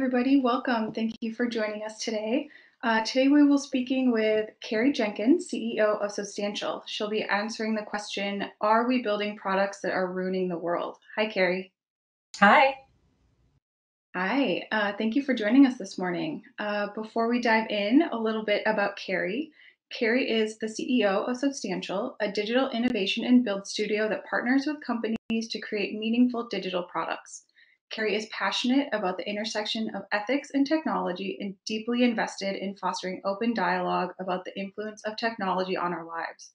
everybody. Welcome. Thank you for joining us today. Uh, today we will be speaking with Carey Jenkins, CEO of Substantial. She'll be answering the question, are we building products that are ruining the world? Hi, Carey. Hi. Hi. Uh, thank you for joining us this morning. Uh, before we dive in, a little bit about Carey. Carey is the CEO of Substantial, a digital innovation and build studio that partners with companies to create meaningful digital products. Carey is passionate about the intersection of ethics and technology and deeply invested in fostering open dialogue about the influence of technology on our lives.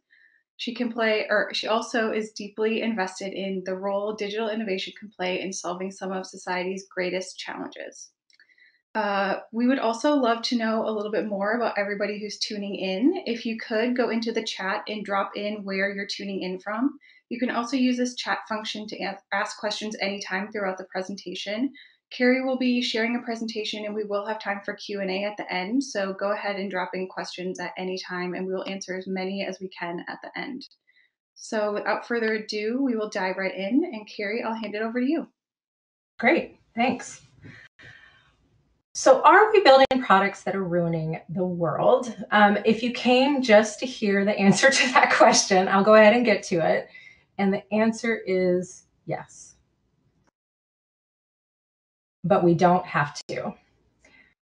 She can play, or she also is deeply invested in the role digital innovation can play in solving some of society's greatest challenges. Uh, we would also love to know a little bit more about everybody who's tuning in. If you could go into the chat and drop in where you're tuning in from. You can also use this chat function to ask questions anytime throughout the presentation. Carey will be sharing a presentation and we will have time for Q&A at the end. So go ahead and drop in questions at any time and we will answer as many as we can at the end. So without further ado, we will dive right in and Carey, I'll hand it over to you. Great, thanks. So, are we building products that are ruining the world? Um, if you came just to hear the answer to that question, I'll go ahead and get to it. And the answer is yes. But we don't have to.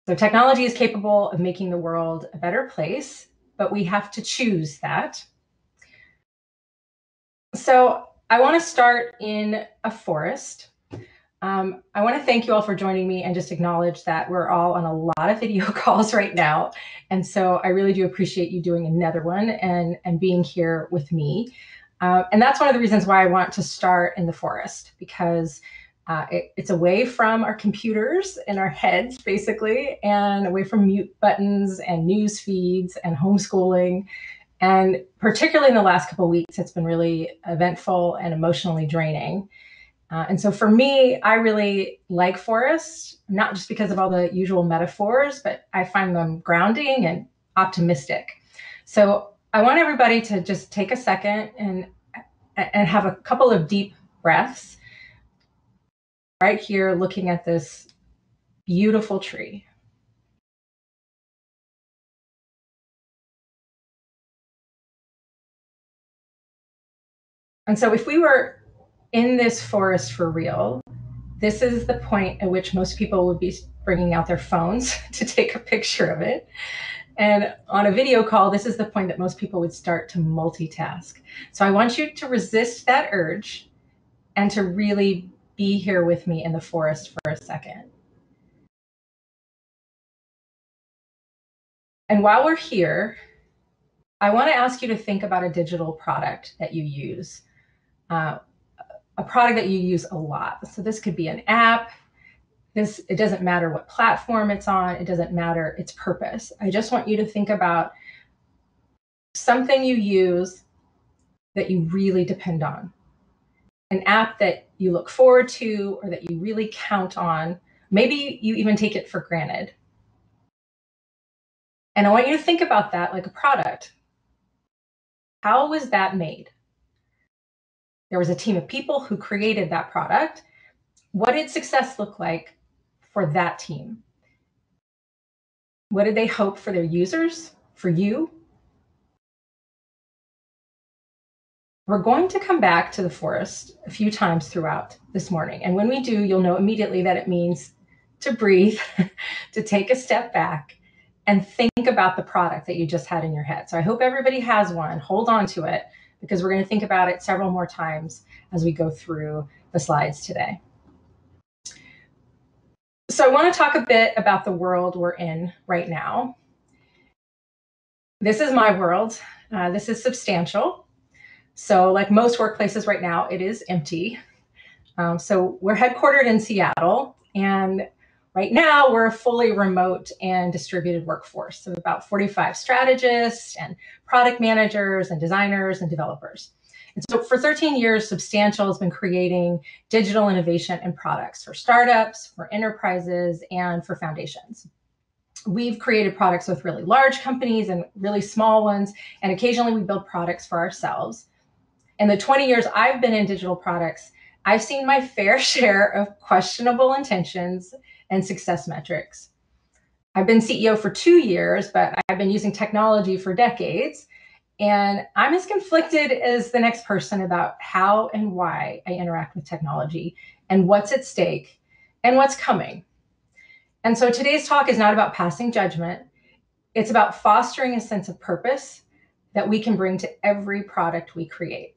So technology is capable of making the world a better place, but we have to choose that. So I want to start in a forest. Um, I want to thank you all for joining me and just acknowledge that we're all on a lot of video calls right now. And so I really do appreciate you doing another one and, and being here with me. Uh, and that's one of the reasons why I want to start in the forest because uh, it, it's away from our computers and our heads, basically, and away from mute buttons and news feeds and homeschooling. And particularly in the last couple weeks, it's been really eventful and emotionally draining. Uh, and so for me, I really like forests, not just because of all the usual metaphors, but I find them grounding and optimistic. So I want everybody to just take a second and and have a couple of deep breaths right here looking at this beautiful tree. And so if we were in this forest for real, this is the point at which most people would be bringing out their phones to take a picture of it. And on a video call, this is the point that most people would start to multitask. So I want you to resist that urge and to really be here with me in the forest for a second. And while we're here, I want to ask you to think about a digital product that you use, uh, a product that you use a lot. So this could be an app, this it doesn't matter what platform it's on it doesn't matter its purpose. I just want you to think about something you use that you really depend on. An app that you look forward to or that you really count on. Maybe you even take it for granted. And i want you to think about that like a product. How was that made? There was a team of people who created that product. What did success look like for that team? What did they hope for their users, for you? We're going to come back to the forest a few times throughout this morning. And when we do, you'll know immediately that it means to breathe, to take a step back, and think about the product that you just had in your head. So I hope everybody has one. Hold on to it because we're going to think about it several more times as we go through the slides today. So I want to talk a bit about the world we're in right now. This is my world. Uh, this is substantial. So like most workplaces right now, it is empty. Um, so we're headquartered in Seattle and right now we're a fully remote and distributed workforce of about 45 strategists and product managers and designers and developers. And so for 13 years, Substantial has been creating digital innovation and products for startups, for enterprises, and for foundations. We've created products with really large companies and really small ones, and occasionally we build products for ourselves. In the 20 years I've been in digital products, I've seen my fair share of questionable intentions and success metrics. I've been CEO for two years, but I've been using technology for decades. And I'm as conflicted as the next person about how and why I interact with technology and what's at stake and what's coming. And so today's talk is not about passing judgment, it's about fostering a sense of purpose that we can bring to every product we create.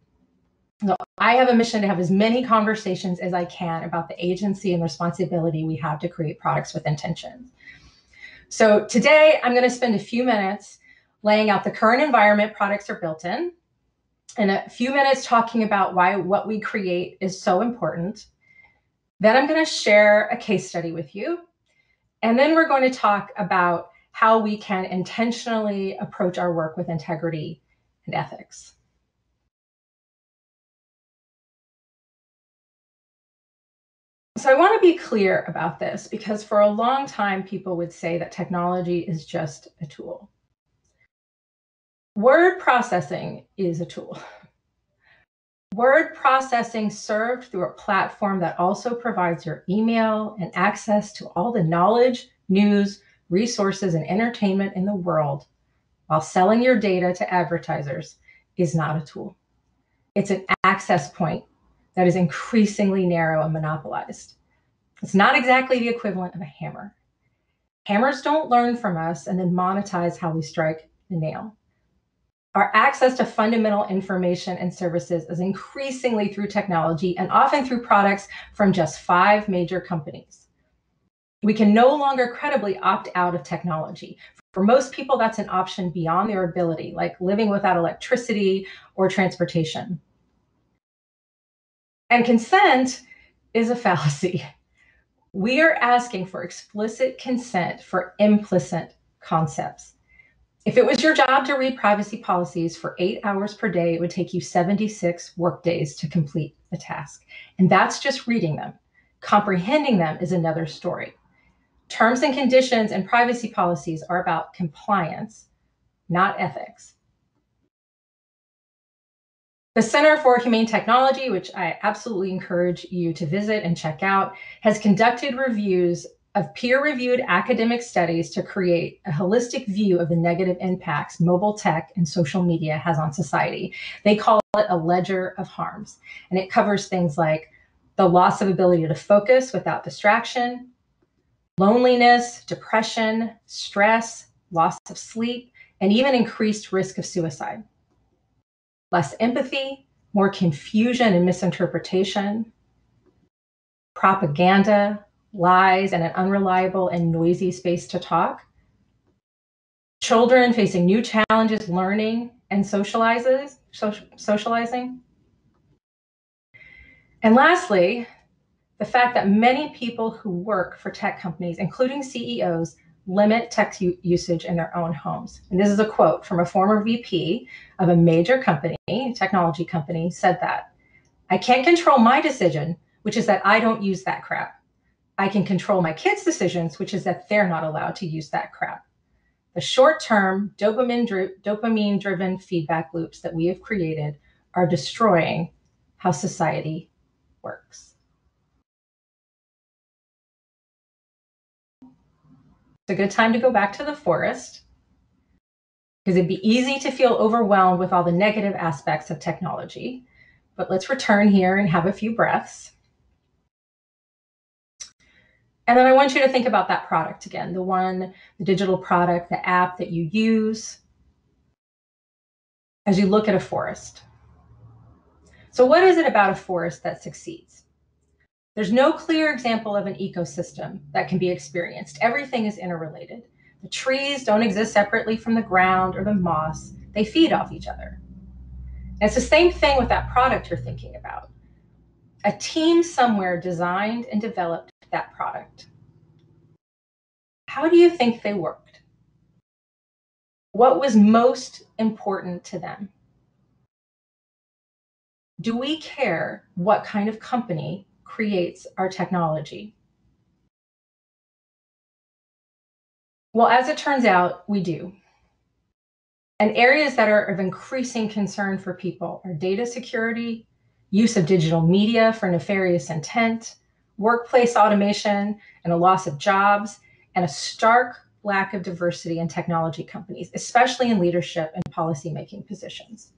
So I have a mission to have as many conversations as I can about the agency and responsibility we have to create products with intention. So today I'm going to spend a few minutes laying out the current environment products are built in, and a few minutes talking about why what we create is so important. Then I'm going to share a case study with you. And then we're going to talk about how we can intentionally approach our work with integrity and ethics. So I want to be clear about this because for a long time, people would say that technology is just a tool. Word processing is a tool. Word processing served through a platform that also provides your email and access to all the knowledge, news, resources, and entertainment in the world while selling your data to advertisers is not a tool. It's an access point that is increasingly narrow and monopolized. It's not exactly the equivalent of a hammer. Hammers don't learn from us and then monetize how we strike the nail. Our access to fundamental information and services is increasingly through technology and often through products from just five major companies. We can no longer credibly opt out of technology. For most people, that's an option beyond their ability, like living without electricity or transportation. And consent is a fallacy. We are asking for explicit consent for implicit concepts. If it was your job to read privacy policies for eight hours per day, it would take you 76 workdays to complete the task. And that's just reading them. Comprehending them is another story. Terms and conditions and privacy policies are about compliance, not ethics. The Center for Humane Technology, which I absolutely encourage you to visit and check out, has conducted reviews of peer reviewed academic studies to create a holistic view of the negative impacts mobile tech and social media has on society. They call it a ledger of harms, and it covers things like the loss of ability to focus without distraction, loneliness, depression, stress, loss of sleep, and even increased risk of suicide less empathy, more confusion and misinterpretation, propaganda, lies, and an unreliable and noisy space to talk. Children facing new challenges learning and socializes, socializing. And lastly, the fact that many people who work for tech companies, including CEOs, limit tech usage in their own homes. And this is a quote from a former VP of a major company, technology company, said that I can't control my decision, which is that I don't use that crap. I can control my kids' decisions, which is that they're not allowed to use that crap. The short term dopamine, dri- dopamine driven feedback loops that we have created are destroying how society works. It's a good time to go back to the forest because it'd be easy to feel overwhelmed with all the negative aspects of technology. But let's return here and have a few breaths. And then I want you to think about that product again the one, the digital product, the app that you use as you look at a forest. So, what is it about a forest that succeeds? There's no clear example of an ecosystem that can be experienced. Everything is interrelated. The trees don't exist separately from the ground or the moss, they feed off each other. And it's the same thing with that product you're thinking about. A team somewhere designed and developed that product. How do you think they worked? What was most important to them? Do we care what kind of company creates our technology? Well, as it turns out, we do. And areas that are of increasing concern for people are data security, use of digital media for nefarious intent, workplace automation and a loss of jobs, and a stark lack of diversity in technology companies, especially in leadership and policymaking positions.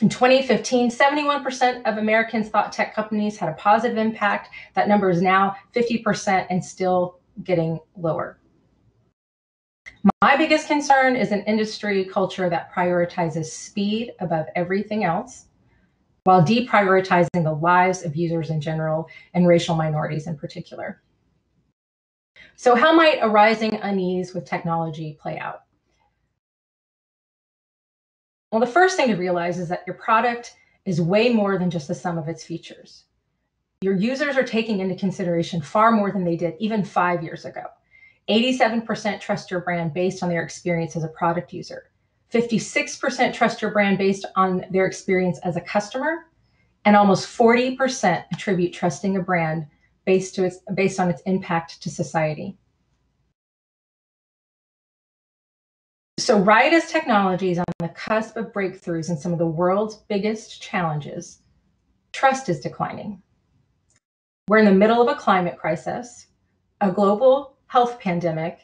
In 2015, 71% of Americans thought tech companies had a positive impact. That number is now 50% and still getting lower. My biggest concern is an industry culture that prioritizes speed above everything else while deprioritizing the lives of users in general and racial minorities in particular. So how might a rising unease with technology play out? Well, the first thing to realize is that your product is way more than just the sum of its features. Your users are taking into consideration far more than they did even five years ago. 87% trust your brand based on their experience as a product user. 56% trust your brand based on their experience as a customer, and almost 40% attribute trusting a brand based, to its, based on its impact to society. So right as technology is on the cusp of breakthroughs in some of the world's biggest challenges, trust is declining. We're in the middle of a climate crisis, a global health pandemic,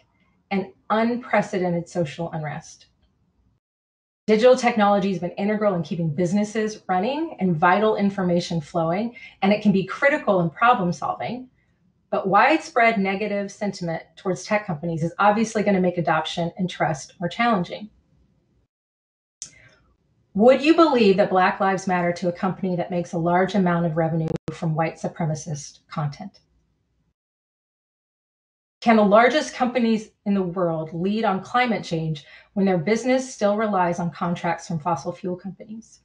and unprecedented social unrest. Digital technology has been integral in keeping businesses running and vital information flowing, and it can be critical in problem solving. But widespread negative sentiment towards tech companies is obviously going to make adoption and trust more challenging. Would you believe that Black Lives Matter to a company that makes a large amount of revenue from white supremacist content? Can the largest companies in the world lead on climate change when their business still relies on contracts from fossil fuel companies?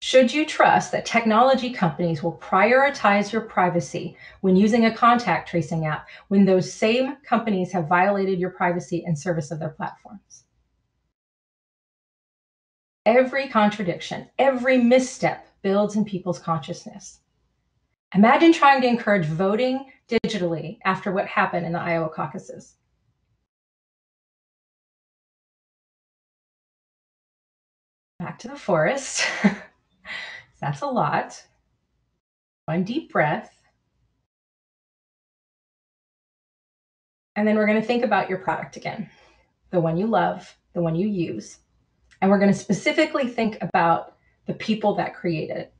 Should you trust that technology companies will prioritize your privacy when using a contact tracing app when those same companies have violated your privacy in service of their platforms? Every contradiction, every misstep builds in people's consciousness. Imagine trying to encourage voting digitally after what happened in the Iowa caucuses. Back to the forest. That's a lot. One deep breath. And then we're going to think about your product again, the one you love, the one you use. And we're going to specifically think about the people that created it.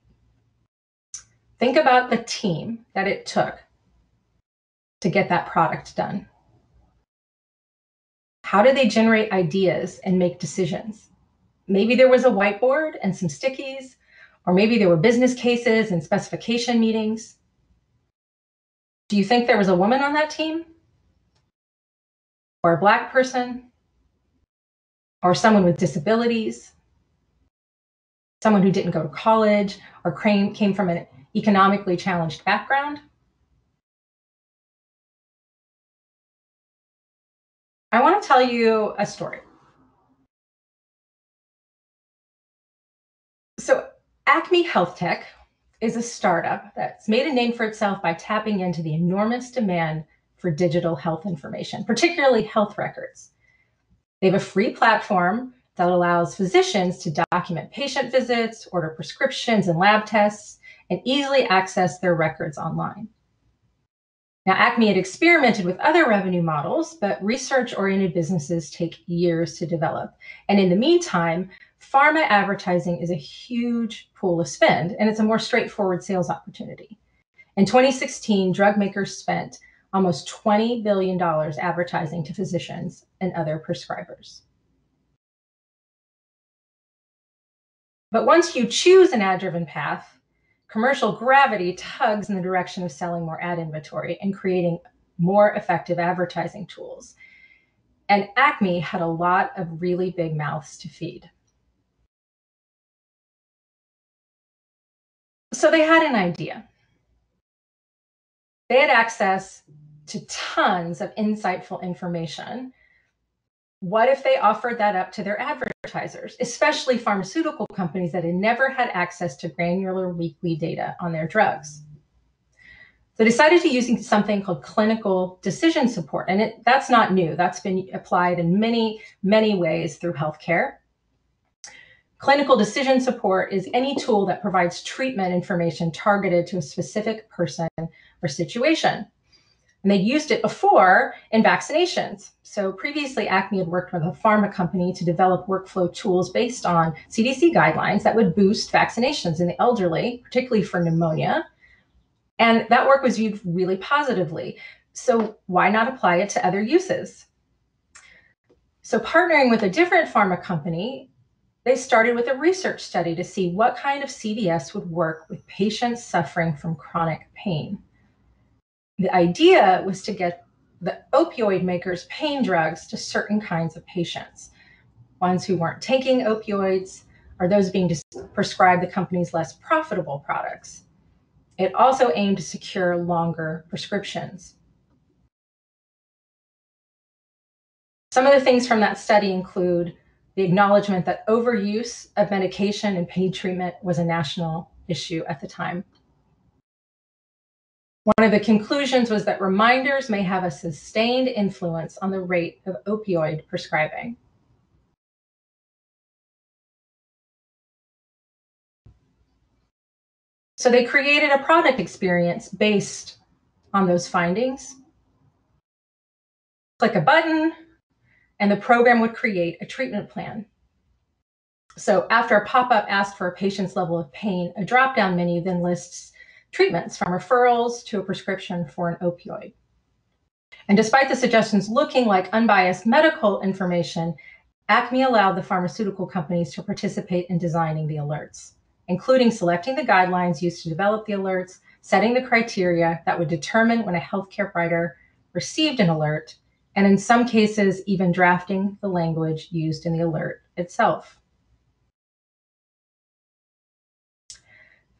Think about the team that it took to get that product done. How do they generate ideas and make decisions? Maybe there was a whiteboard and some stickies, or maybe there were business cases and specification meetings. Do you think there was a woman on that team? Or a Black person? Or someone with disabilities? Someone who didn't go to college or came from an economically challenged background? I want to tell you a story. So Acme Health Tech is a startup that's made a name for itself by tapping into the enormous demand for digital health information, particularly health records. They have a free platform that allows physicians to document patient visits, order prescriptions and lab tests, and easily access their records online. Now, Acme had experimented with other revenue models, but research oriented businesses take years to develop. And in the meantime, Pharma advertising is a huge pool of spend, and it's a more straightforward sales opportunity. In 2016, drug makers spent almost $20 billion advertising to physicians and other prescribers. But once you choose an ad driven path, commercial gravity tugs in the direction of selling more ad inventory and creating more effective advertising tools. And Acme had a lot of really big mouths to feed. So they had an idea. They had access to tons of insightful information. What if they offered that up to their advertisers, especially pharmaceutical companies that had never had access to granular weekly data on their drugs? They decided to using something called clinical decision support. And it, that's not new. That's been applied in many, many ways through healthcare. Clinical decision support is any tool that provides treatment information targeted to a specific person or situation. And they'd used it before in vaccinations. So previously, Acme had worked with a pharma company to develop workflow tools based on CDC guidelines that would boost vaccinations in the elderly, particularly for pneumonia. And that work was viewed really positively. So why not apply it to other uses? So partnering with a different pharma company, they started with a research study to see what kind of CDS would work with patients suffering from chronic pain. The idea was to get the opioid makers pain drugs to certain kinds of patients, ones who weren't taking opioids or those being prescribed the company's less profitable products. It also aimed to secure longer prescriptions. Some of the things from that study include the acknowledgement that overuse of medication and pain treatment was a national issue at the time. One of the conclusions was that reminders may have a sustained influence on the rate of opioid prescribing. So they created a product experience based on those findings. Click a button, and the program would create a treatment plan. So after a pop-up asks for a patient's level of pain, a drop-down menu then lists treatments from referrals to a prescription for an opioid. And despite the suggestions looking like unbiased medical information, Acme allowed the pharmaceutical companies to participate in designing the alerts, including selecting the guidelines used to develop the alerts, setting the criteria that would determine when a healthcare provider received an alert, and in some cases, even drafting the language used in the alert itself.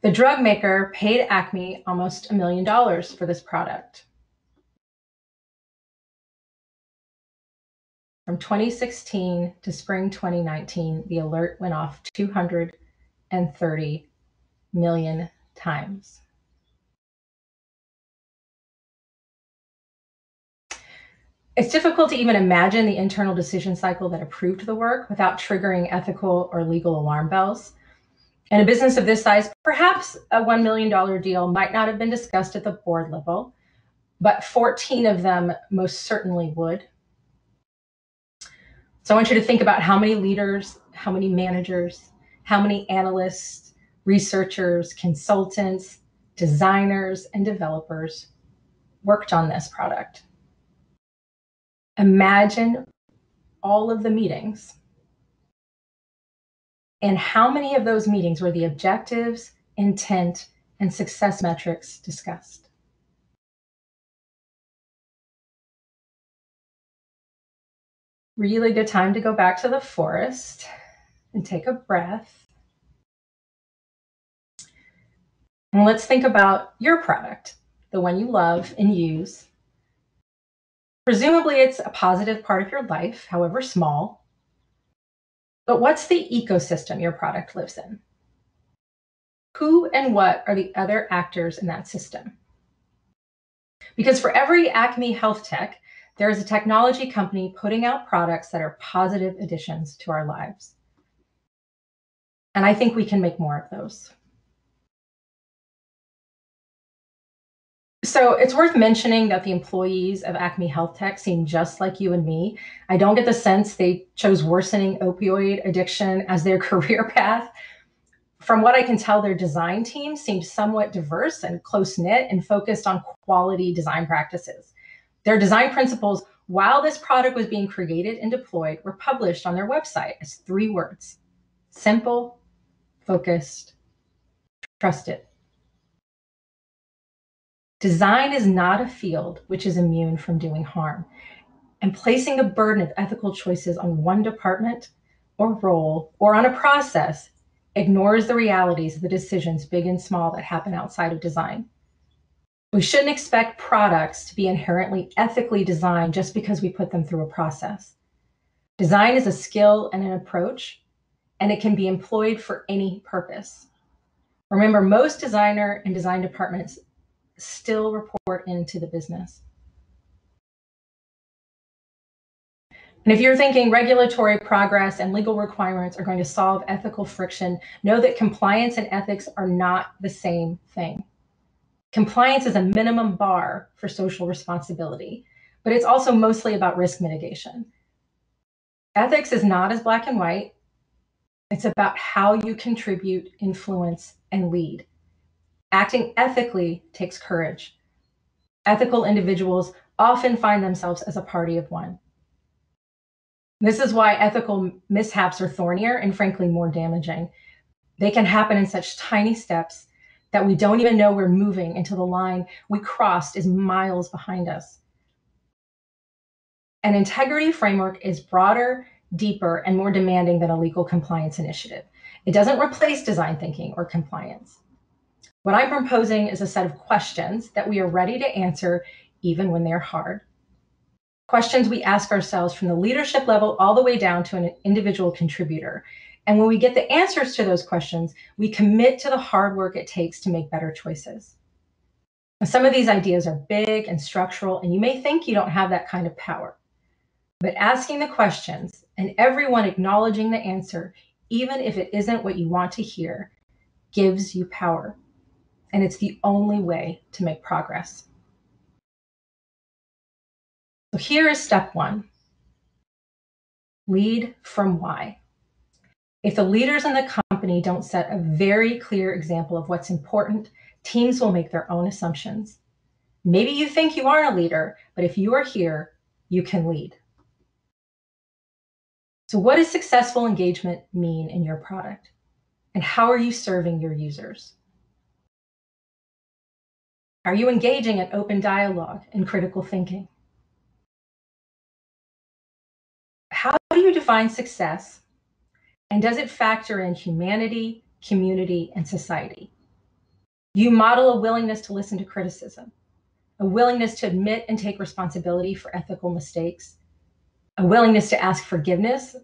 The drug maker paid Acme almost a million dollars for this product. From 2016 to spring 2019, the alert went off 230 million times. It's difficult to even imagine the internal decision cycle that approved the work without triggering ethical or legal alarm bells. In a business of this size, perhaps a $1 million deal might not have been discussed at the board level, but 14 of them most certainly would. So I want you to think about how many leaders, how many managers, how many analysts, researchers, consultants, designers, and developers worked on this product. Imagine all of the meetings and how many of those meetings were the objectives, intent, and success metrics discussed? Really good time to go back to the forest and take a breath. And let's think about your product, the one you love and use. Presumably, it's a positive part of your life, however small. But what's the ecosystem your product lives in? Who and what are the other actors in that system? Because for every Acme Health Tech, there is a technology company putting out products that are positive additions to our lives. And I think we can make more of those. So it's worth mentioning that the employees of Acme Health Tech seem just like you and me. I don't get the sense they chose worsening opioid addiction as their career path. From what I can tell, their design team seemed somewhat diverse and close knit and focused on quality design practices. Their design principles, while this product was being created and deployed, were published on their website as three words simple, focused, trusted. Design is not a field which is immune from doing harm. And placing the burden of ethical choices on one department or role or on a process ignores the realities of the decisions, big and small, that happen outside of design. We shouldn't expect products to be inherently ethically designed just because we put them through a process. Design is a skill and an approach, and it can be employed for any purpose. Remember, most designer and design departments still report into the business. And if you're thinking regulatory progress and legal requirements are going to solve ethical friction, know that compliance and ethics are not the same thing. Compliance is a minimum bar for social responsibility, but it's also mostly about risk mitigation. Ethics is not as black and white. It's about how you contribute, influence, and lead. Acting ethically takes courage. Ethical individuals often find themselves as a party of one. This is why ethical mishaps are thornier and frankly more damaging. They can happen in such tiny steps that we don't even know we're moving until the line we crossed is miles behind us. An integrity framework is broader, deeper, and more demanding than a legal compliance initiative. It doesn't replace design thinking or compliance. What I'm proposing is a set of questions that we are ready to answer even when they're hard questions we ask ourselves from the leadership level all the way down to an individual contributor. And when we get the answers to those questions, we commit to the hard work it takes to make better choices. some of these ideas are big and structural, and you may think you don't have that kind of power. But asking the questions and everyone acknowledging the answer, even if it isn't what you want to hear, gives you power. And it's the only way to make progress. So here is step one. Lead from why. If the leaders in the company don't set a very clear example of what's important, teams will make their own assumptions. Maybe you think you aren't a leader, but if you are here, you can lead. So, what does successful engagement mean in your product? And how are you serving your users? Are you engaging in open dialogue and critical thinking? How do you define success? And does it factor in humanity, community, and society? You model a willingness to listen to criticism, a willingness to admit and take responsibility for ethical mistakes, a willingness to ask forgiveness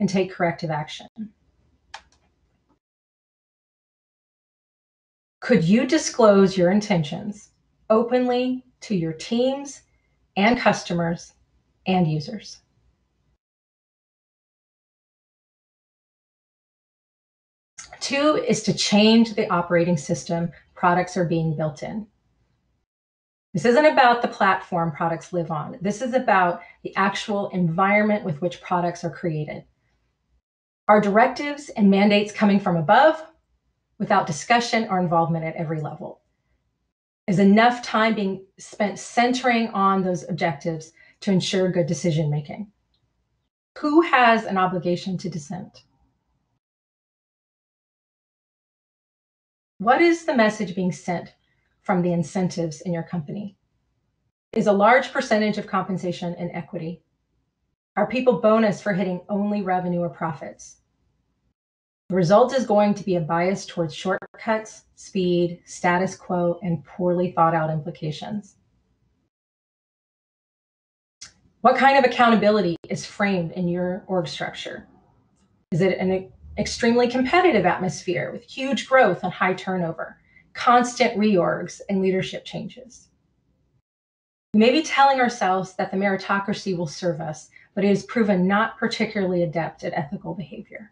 and take corrective action. Could you disclose your intentions openly to your teams and customers and users? Two is to change the operating system products are being built in. This isn't about the platform products live on. This is about the actual environment with which products are created. Are directives and mandates coming from above without discussion or involvement at every level? Is enough time being spent centering on those objectives to ensure good decision making? Who has an obligation to dissent? What is the message being sent from the incentives in your company? Is a large percentage of compensation in equity? Are people bonus for hitting only revenue or profits? The result is going to be a bias towards shortcuts, speed, status quo, and poorly thought out implications. What kind of accountability is framed in your org structure? Is it an extremely competitive atmosphere with huge growth and high turnover, constant reorgs and leadership changes. We may be telling ourselves that the meritocracy will serve us, but it has proven not particularly adept at ethical behavior.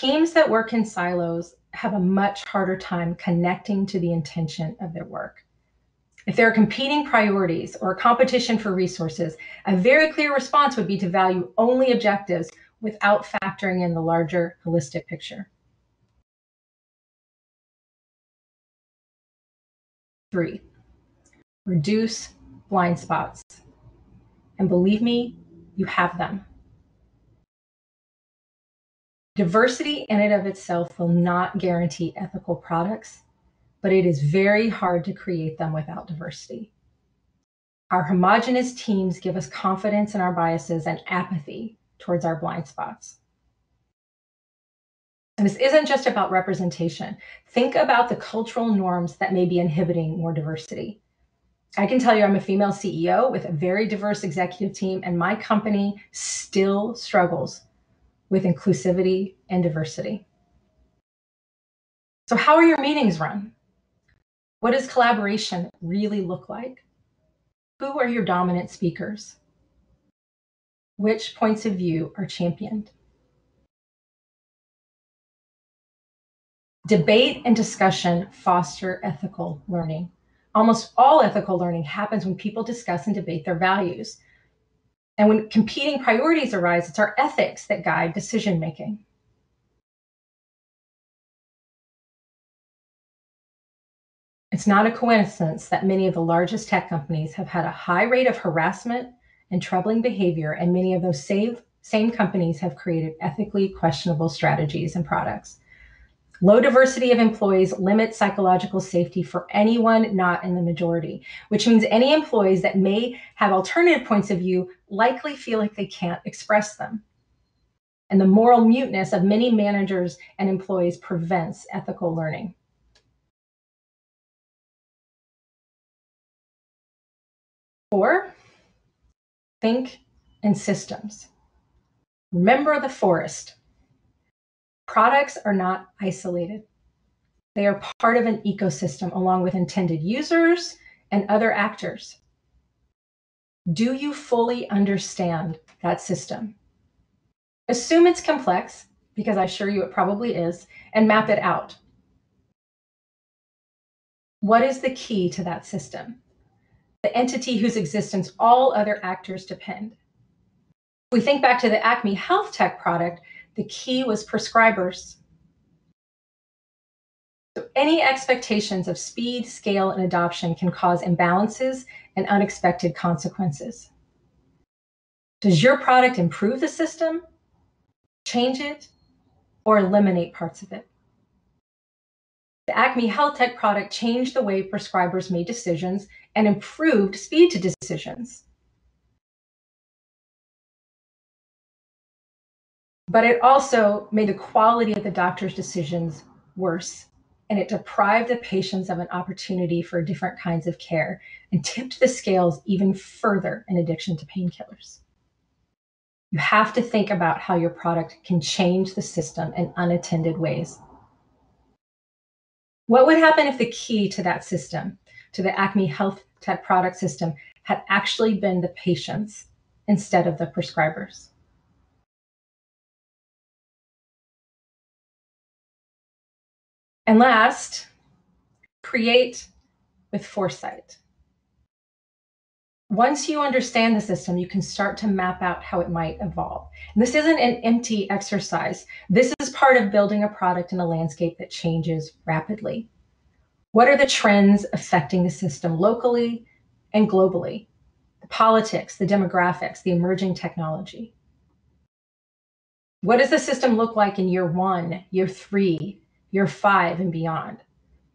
Teams that work in silos have a much harder time connecting to the intention of their work. If there are competing priorities or competition for resources, a very clear response would be to value only objectives without factoring in the larger holistic picture. Three, reduce blind spots. And believe me, you have them. Diversity in and of itself will not guarantee ethical products, but it is very hard to create them without diversity. Our homogenous teams give us confidence in our biases and apathy towards our blind spots. And this isn't just about representation. Think about the cultural norms that may be inhibiting more diversity. I can tell you I'm a female CEO with a very diverse executive team, and my company still struggles with inclusivity and diversity. So, how are your meetings run? What does collaboration really look like? Who are your dominant speakers? Which points of view are championed? Debate and discussion foster ethical learning. Almost all ethical learning happens when people discuss and debate their values. And when competing priorities arise, it's our ethics that guide decision making. It's not a coincidence that many of the largest tech companies have had a high rate of harassment and troubling behavior, and many of those same, same companies have created ethically questionable strategies and products. Low diversity of employees limits psychological safety for anyone not in the majority, which means any employees that may have alternative points of view likely feel like they can't express them. And the moral muteness of many managers and employees prevents ethical learning. Four, think in systems. Remember the forest. Products are not isolated. They are part of an ecosystem along with intended users and other actors. Do you fully understand that system? Assume it's complex, because I assure you it probably is, and map it out. What is the key to that system? The entity whose existence all other actors depend. If we think back to the Acme Health Tech product, the key was prescribers. So any expectations of speed, scale, and adoption can cause imbalances and unexpected consequences. Does your product improve the system, change it, or eliminate parts of it? The Acme Health Tech product changed the way prescribers made decisions and improved speed to decisions. But it also made the quality of the doctor's decisions worse. And it deprived the patients of an opportunity for different kinds of care and tipped the scales even further in addiction to painkillers. You have to think about how your product can change the system in unattended ways. What would happen if the key to that system, to the Acme Health Tech product system, had actually been the patients instead of the prescribers? And last, create with foresight. Once you understand the system, you can start to map out how it might evolve. And this isn't an empty exercise. This is part of building a product in a landscape that changes rapidly. What are the trends affecting the system locally and globally? The politics, the demographics, the emerging technology. What does the system look like in year one, year three, year five and beyond.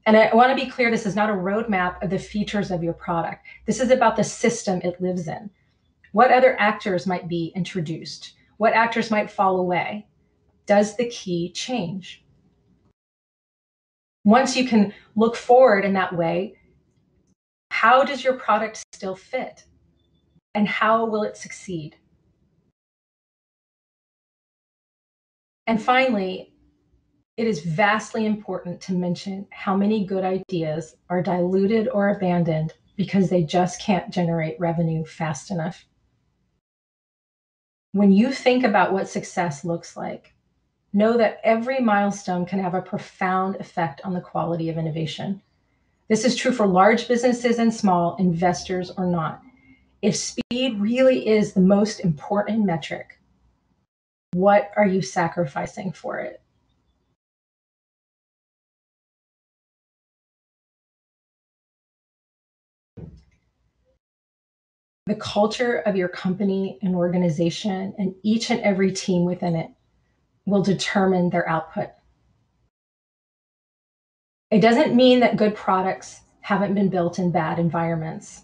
And I want to be clear this is not a roadmap of the features of your product. This is about the system it lives in. What other actors might be introduced? What actors might fall away? Does the key change? Once you can look forward in that way, how does your product still fit? And how will it succeed? And finally, it is vastly important to mention how many good ideas are diluted or abandoned because they just can't generate revenue fast enough. When you think about what success looks like, know that every milestone can have a profound effect on the quality of innovation. This is true for large businesses and small, investors or not. If speed really is the most important metric, what are you sacrificing for it? The culture of your company and organization and each and every team within it will determine their output. It doesn't mean that good products haven't been built in bad environments,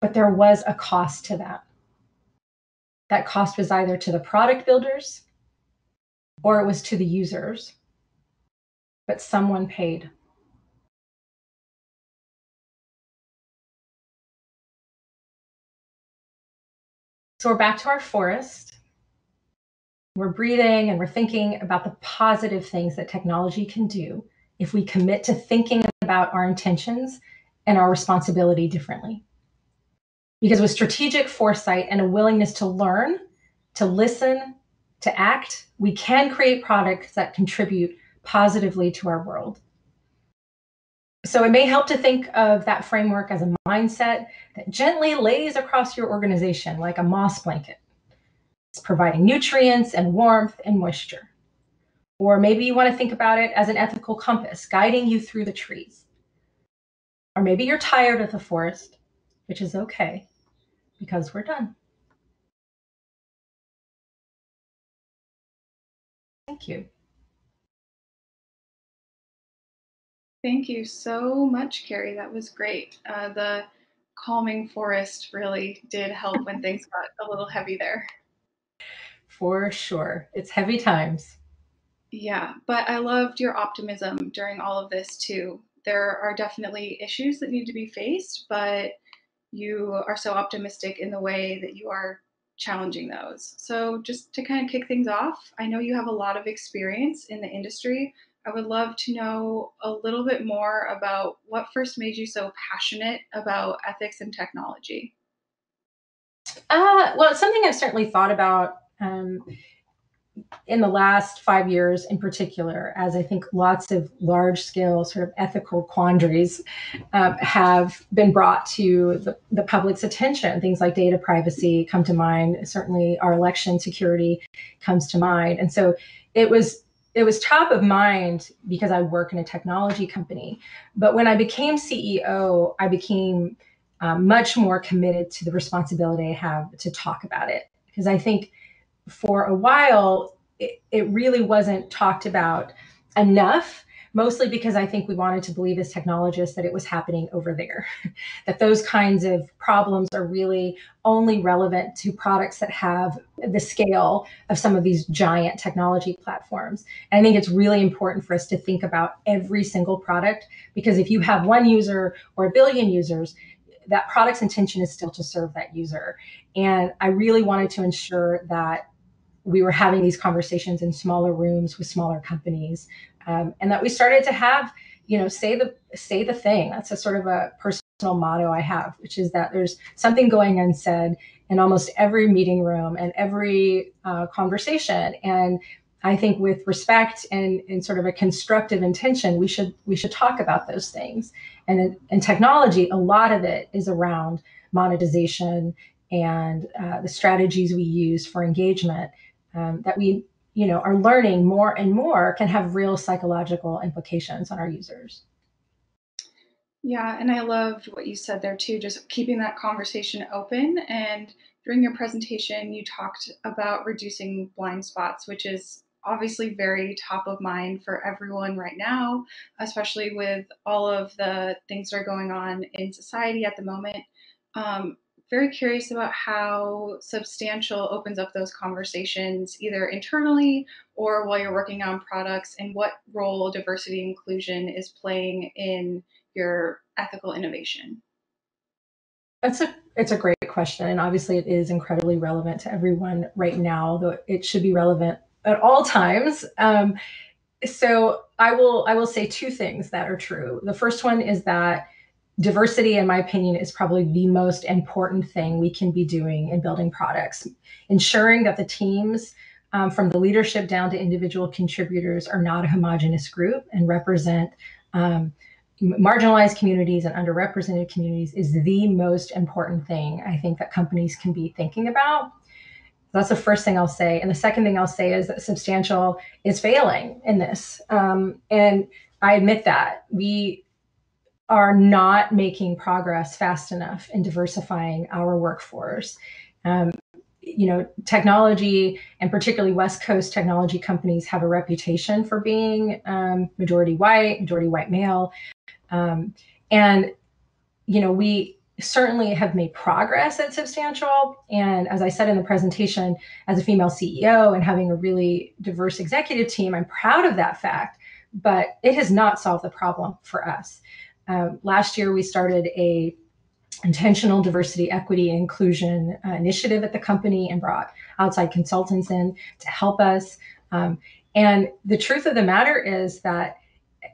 but there was a cost to that. That cost was either to the product builders or it was to the users, but someone paid. So we're back to our forest. We're breathing and we're thinking about the positive things that technology can do if we commit to thinking about our intentions and our responsibility differently. Because with strategic foresight and a willingness to learn, to listen, to act, we can create products that contribute positively to our world. So it may help to think of that framework as a mindset that gently lays across your organization like a moss blanket. It's providing nutrients and warmth and moisture. Or maybe you want to think about it as an ethical compass guiding you through the trees. Or maybe you're tired of the forest, which is okay because we're done. Thank you. Thank you so much, Carey. That was great. Uh, the calming forest really did help when things got a little heavy there. For sure. It's heavy times. Yeah, but I loved your optimism during all of this too. There are definitely issues that need to be faced, but you are so optimistic in the way that you are challenging those. So, just to kind of kick things off, I know you have a lot of experience in the industry. I would love to know a little bit more about what first made you so passionate about ethics and technology. Uh, well, it's something I've certainly thought about um, in the last five years in particular, as I think lots of large scale sort of ethical quandaries uh, have been brought to the, the, public's attention. Things like data privacy come to mind. Certainly, our election security comes to mind. And so it was it was top of mind because I work in a technology company. But when I became CEO, I became um, much more committed to the responsibility I have to talk about it because I think for a while, it, it really wasn't talked about enough mostly because I think we wanted to believe as technologists that it was happening over there, that those kinds of problems are really only relevant to products that have the scale of some of these giant technology platforms. And I think it's really important for us to think about every single product because if you have one user or a billion users, that product's intention is still to serve that user. And I really wanted to ensure that we were having these conversations in smaller rooms with smaller companies um, and that we started to have you know say the say the thing. That's a sort of a personal motto i have which is that there's something going unsaid in almost every meeting room and every uh, conversation. And i think with respect and, and sort of a constructive intention we should we should talk about those things. And in, in technology a lot of it is around monetization and uh, the strategies we use for engagement um, that we you know are learning more and more can have real psychological implications on our users. Yeah and i loved what you said there too just keeping that conversation open. And during your presentation you talked about reducing blind spots which is obviously very top of mind for everyone right now especially with all of the things that are going on in society at the moment. Um, very curious about how Substantial opens up those conversations either internally or while you're working on products and what role diversity inclusion is playing in your ethical innovation. That's a it's a great question and obviously it is incredibly relevant to everyone right now though it should be relevant at all times. Um, so i will i will say two things that are true. The first one is that diversity, in my opinion, is probably the most important thing we can be doing in building products. Ensuring that the teams, um, from the leadership down to individual contributors, are not a homogenous group and represent um, marginalized communities and underrepresented communities is the most important thing I think that companies can be thinking about. That's the first thing I'll say. And the second thing I'll say is that Substantial is failing in this. Um, and I admit that. We are not making progress fast enough in diversifying our workforce. Um, you know, technology and particularly West Coast technology companies have a reputation for being um, majority white, majority white male. Um, and, you know, we certainly have made progress at Substantial. And as I said in the presentation, as a female CEO and having a really diverse executive team, I'm proud of that fact, but it has not solved the problem for us. Um, last year, we started a intentional diversity, equity, inclusion uh, initiative at the company and brought outside consultants in to help us. Um, and the truth of the matter is that,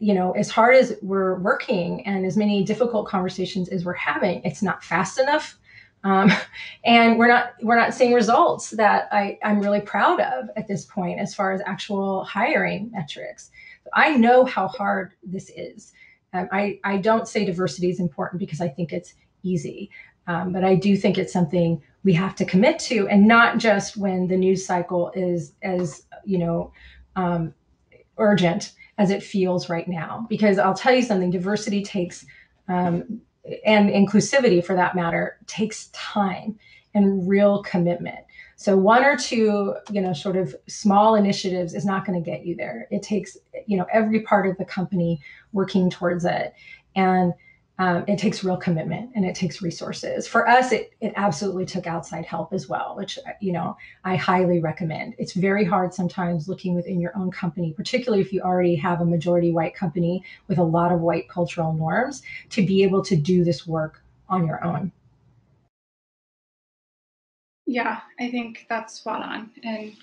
you know, as hard as we're working and as many difficult conversations as we're having, it's not fast enough. Um, and we're not we're not seeing results that I, I'm really proud of at this point as far as actual hiring metrics. I know how hard this is. Um, I, I don't say diversity is important because I think it's easy, um, but I do think it's something we have to commit to, and not just when the news cycle is as you know um, urgent as it feels right now. Because I'll tell you something: diversity takes um, and inclusivity for that matter takes time and real commitment so one or two you know sort of small initiatives is not going to get you there it takes you know every part of the company working towards it and um, it takes real commitment and it takes resources. For us, it, it absolutely took outside help as well, which, you know, I highly recommend. It's very hard sometimes looking within your own company, particularly if you already have a majority white company with a lot of white cultural norms, to be able to do this work on your own. Yeah, I think that's spot on. And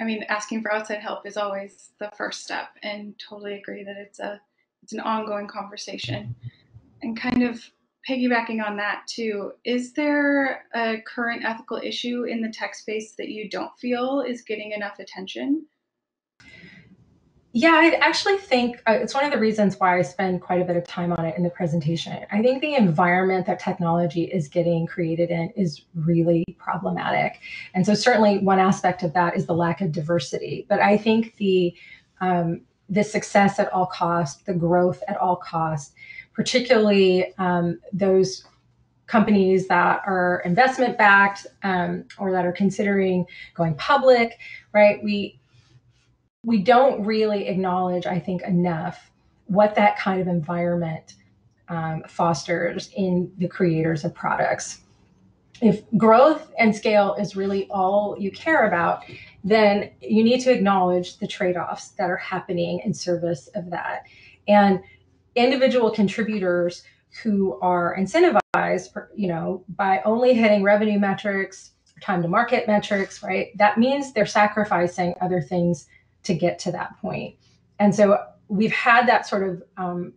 I mean, asking for outside help is always the first step, and totally agree that it's a it's an ongoing conversation and kind of piggybacking on that too, is there a current ethical issue in the tech space that you don't feel is getting enough attention? Yeah, I actually think uh, it's one of the reasons why I spend quite a bit of time on it in the presentation. I think the environment that technology is getting created in is really problematic. And so certainly one aspect of that is the lack of diversity. But I think the um, the success at all cost, the growth at all cost, particularly um, those companies that are investment backed um, or that are considering going public, right? We we don't really acknowledge, I think, enough what that kind of environment um, fosters in the creators of products. If growth and scale is really all you care about, then you need to acknowledge the trade offs that are happening in service of that. And individual contributors who are incentivized, you know, by only hitting revenue metrics, time to market metrics, right? That means they're sacrificing other things to get to that point. And so we've had that sort of um,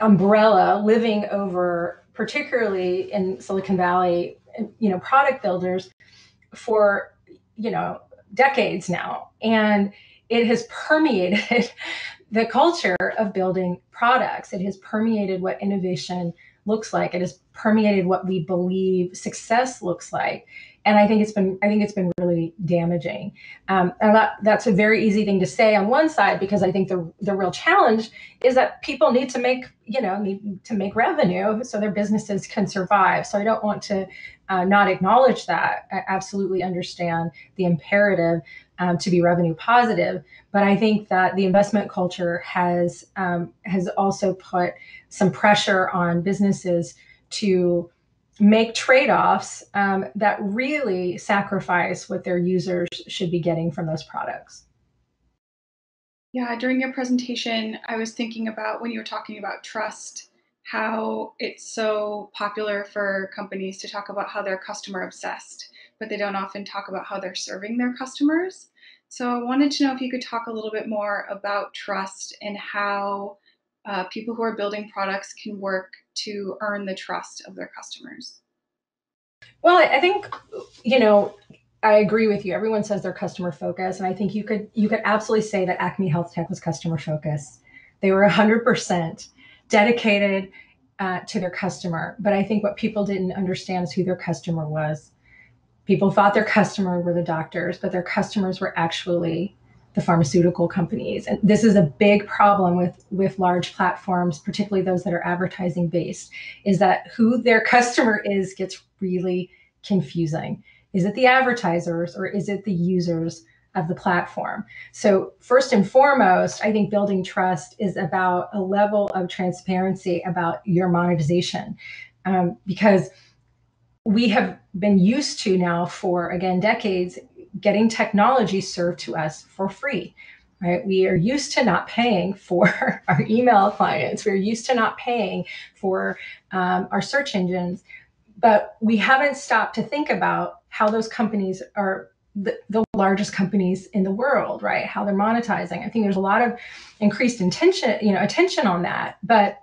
umbrella living over, particularly in Silicon Valley, you know, product builders for, you know, decades now. And it has permeated the culture of building products. It has permeated what innovation looks like. It has permeated what we believe success looks like. And I think it's been I think it's been really damaging. Um, and that, that's a very easy thing to say on one side because I think the the real challenge is that people need to make you know need to make revenue so their businesses can survive. So I don't want to uh, not acknowledge that. I absolutely understand the imperative um, to be revenue positive. But I think that the investment culture has um, has also put some pressure on businesses to make trade-offs um, that really sacrifice what their users should be getting from those products. Yeah, during your presentation, I was thinking about when you were talking about trust, how it's so popular for companies to talk about how they're customer obsessed but they don't often talk about how they're serving their customers. So I wanted to know if you could talk a little bit more about trust and how uh, people who are building products can work to earn the trust of their customers. Well, I think you know I agree with you. Everyone says they're customer focused, and I think you could you could absolutely say that Acme Health Tech was customer focused. They were 100% dedicated uh, to their customer. But I think what people didn't understand is who their customer was. People thought their customer were the doctors, but their customers were actually the pharmaceutical companies. And this is a big problem with with large platforms, particularly those that are advertising based, is that who their customer is gets really confusing. Is it the advertisers or is it the users of the platform? So first and foremost, I think building trust is about a level of transparency about your monetization, um, because we have been used to now for again decades getting technology served to us for free right? We are used to not paying for our email clients. We're used to not paying for um, our search engines. But we haven't stopped to think about how those companies are the, the, largest companies in the world right? How they're monetizing. I think there's a lot of increased intention you know attention on that. But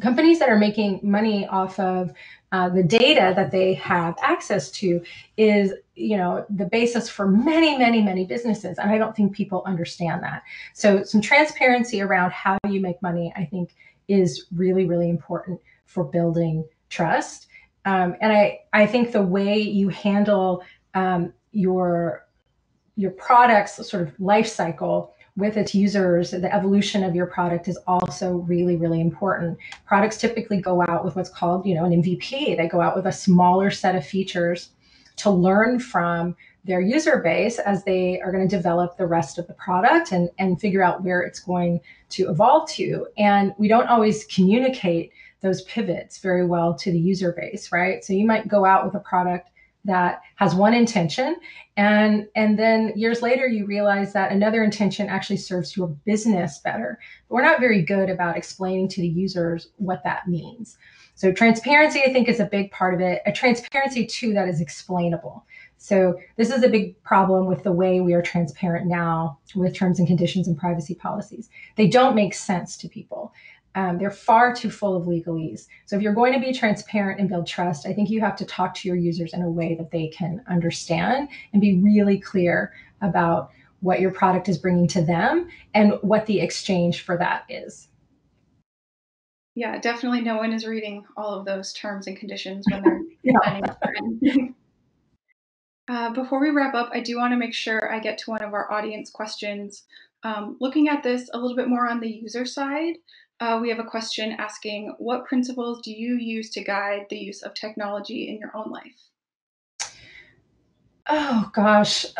companies that are making money off of uh, the data that they have access to is you know the basis for many many many businesses and i don't think people understand that. So some transparency around how you make money i think is really really important for building trust. Um, and i i think the way you handle um, your your product's sort of life cycle with its users, the evolution of your product is also really, really important. Products typically go out with what's called, you know, an MVP. They go out with a smaller set of features to learn from their user base as they are going to develop the rest of the product and, and figure out where it's going to evolve to. And we don't always communicate those pivots very well to the user base, right? So you might go out with a product that has one intention. And and then years later you realize that another intention actually serves your business better. We're not very good about explaining to the users what that means. So transparency i think is a big part of it. A transparency too that is explainable. So this is a big problem with the way we are transparent now with terms and conditions and privacy policies. They don't make sense to people um, they're far too full of legalese. So if you're going to be transparent and build trust, I think you have to talk to your users in a way that they can understand and be really clear about what your product is bringing to them and what the exchange for that is. Yeah, definitely no one is reading all of those terms and conditions when they're planning. uh, before we wrap up, I do want to make sure I get to one of our audience questions. Um, looking at this a little bit more on the user side, uh, we have a question asking What principles do you use to guide the use of technology in your own life? Oh, gosh.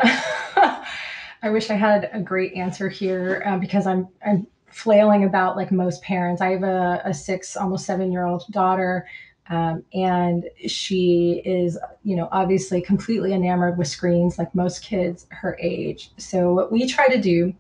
I wish I had a great answer here uh, because I'm, I'm flailing about like most parents. I have a, a six, almost seven year old daughter. Um, and she is, you know, obviously completely enamored with screens like most kids her age. So, what we try to do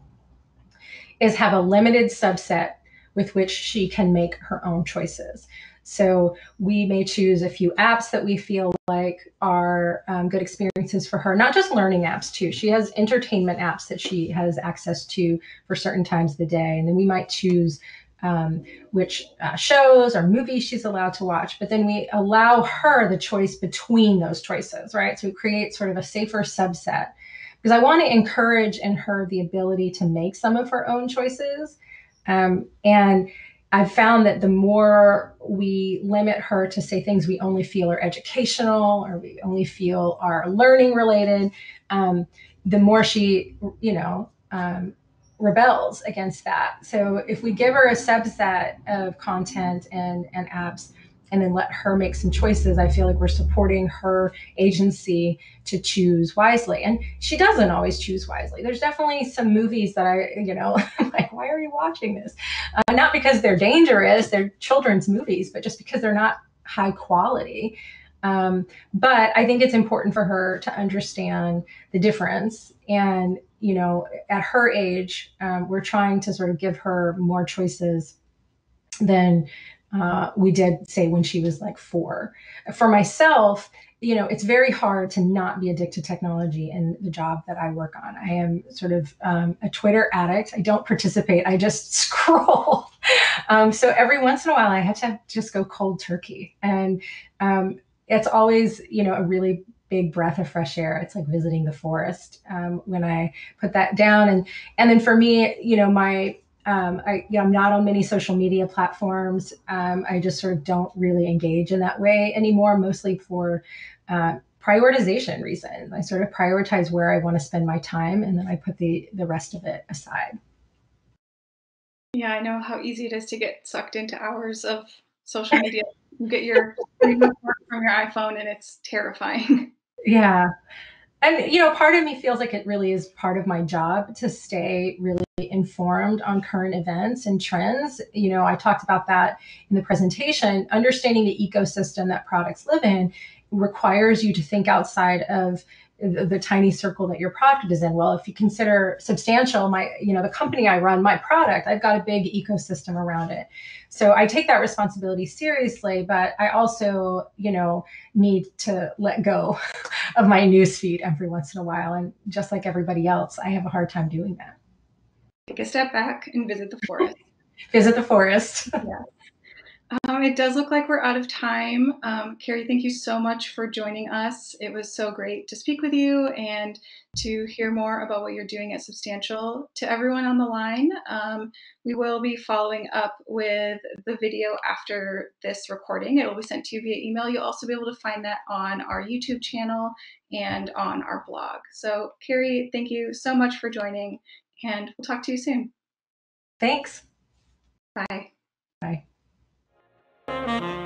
is have a limited subset with which she can make her own choices. So we may choose a few apps that we feel like are um, good experiences for her, not just learning apps too. She has entertainment apps that she has access to for certain times of the day. And then we might choose um, which uh, shows or movies she's allowed to watch, but then we allow her the choice between those choices, right? So we create sort of a safer subset because I want to encourage in her the ability to make some of her own choices um, and I've found that the more we limit her to say things we only feel are educational or we only feel are learning related, um, the more she, you know, um, rebels against that. So if we give her a subset of content and, and apps and then let her make some choices, I feel like we're supporting her agency to choose wisely. And she doesn't always choose wisely. There's definitely some movies that I, you know, like, why are you watching this? Uh, not because they're dangerous, they're children's movies, but just because they're not high quality. Um, but I think it's important for her to understand the difference. And, you know, at her age, um, we're trying to sort of give her more choices than uh, we did say when she was like four. For myself, you know, it's very hard to not be addicted to technology and the job that I work on. I am sort of um, a Twitter addict. I don't participate, I just scroll. um, so every once in a while, I have to just go cold turkey. And um, it's always, you know, a really big breath of fresh air. It's like visiting the forest um, when I put that down. And and then for me, you know, my um, I, you know, I'm not on many social media platforms. Um, I just sort of don't really engage in that way anymore, mostly for uh, prioritization reasons. I sort of prioritize where I want to spend my time, and then I put the the rest of it aside. Yeah, I know how easy it is to get sucked into hours of social media. you get your from your iPhone, and it's terrifying. Yeah, and you know part of me feels like it really is part of my job to stay really informed on current events and trends. You know i talked about that in the presentation. Understanding the ecosystem that products live in requires you to think outside of the, the, tiny circle that your product is in. Well, if you consider Substantial, my, you know, the company I run, my product, I've got a big ecosystem around it. So I take that responsibility seriously, but I also, you know, need to let go of my newsfeed every once in a while. And just like everybody else, I have a hard time doing that. Take a step back and visit the forest. visit the forest. yeah. Um, it does look like we're out of time. Um, Carey, thank you so much for joining us. It was so great to speak with you and to hear more about what you're doing at Substantial. To everyone on the line, um, we will be following up with the video after this recording. It will be sent to you via email. You'll also be able to find that on our YouTube channel and on our blog. So, Carey, thank you so much for joining, and we'll talk to you soon. Thanks. Bye. Bye. Thank you.